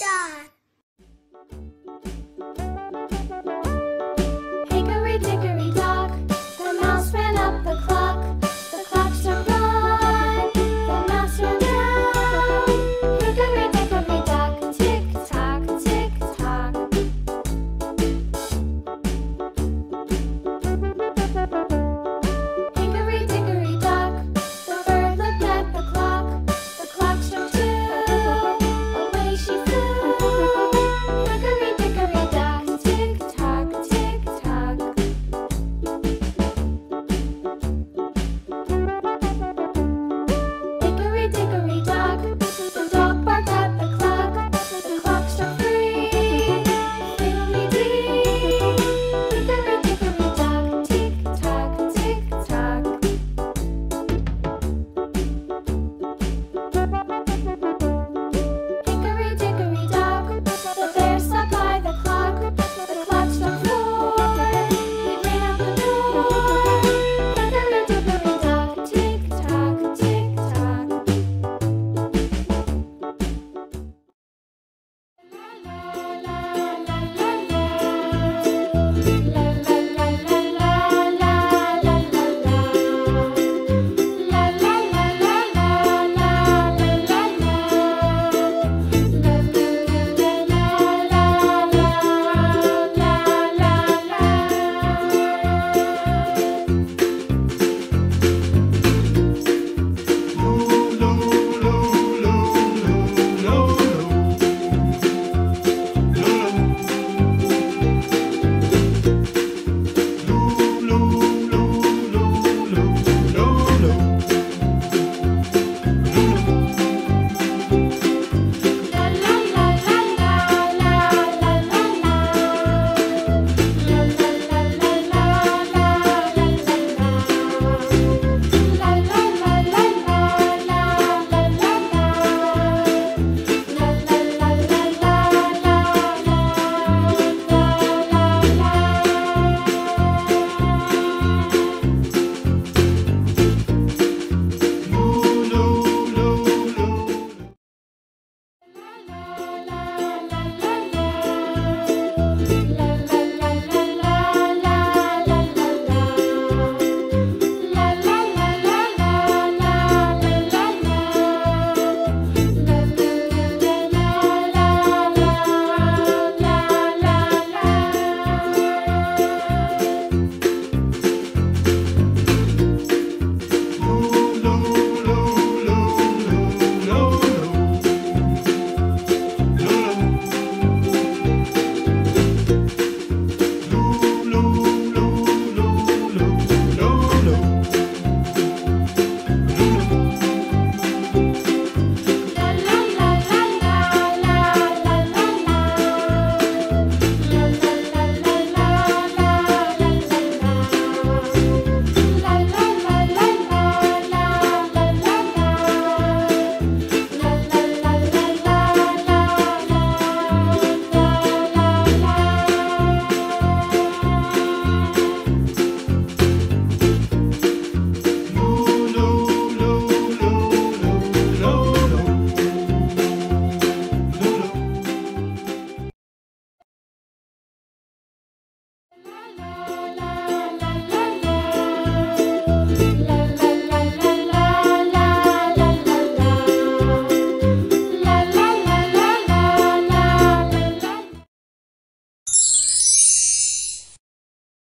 star. hickory dickory dog.